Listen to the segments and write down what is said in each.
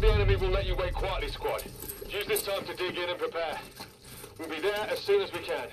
the enemy will let you wait quietly, squad. Use this time to dig in and prepare. We'll be there as soon as we can.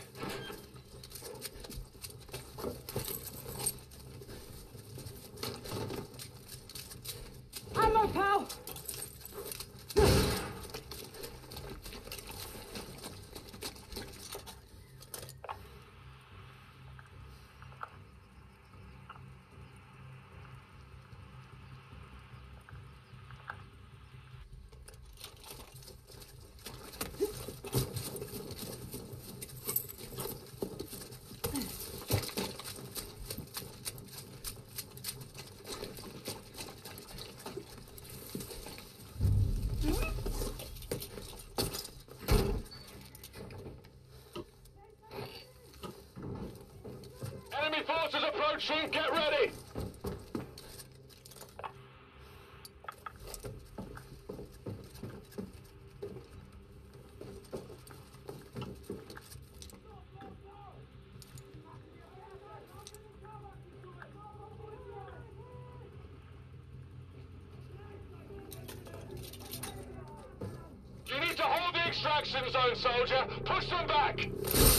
Forces approaching! Get ready! You need to hold the extraction zone, soldier! Push them back!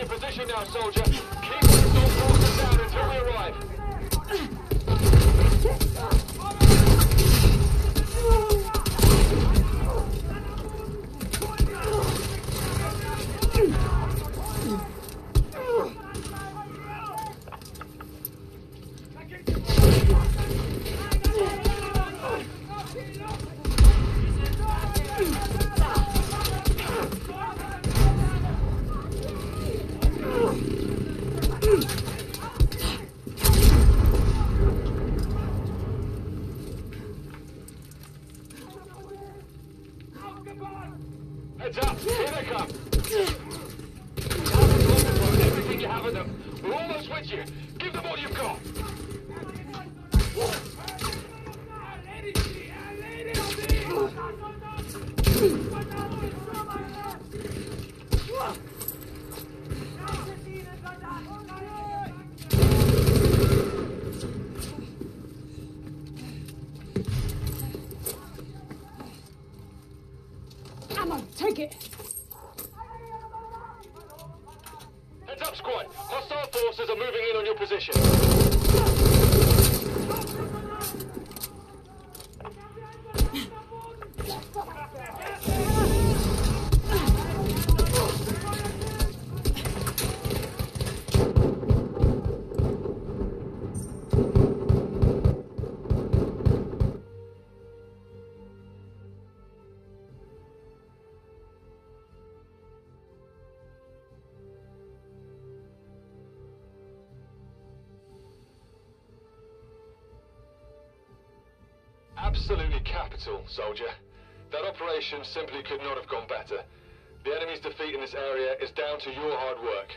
Your position now, soldier. Keep the assault down until we arrive. Heads up! Here they come! Everything you have in them. We're almost with you. Give them all you've got. Ammo, it! Heads up, squad. Hostile forces are moving in on your position. Absolutely capital, soldier. That operation simply could not have gone better. The enemy's defeat in this area is down to your hard work.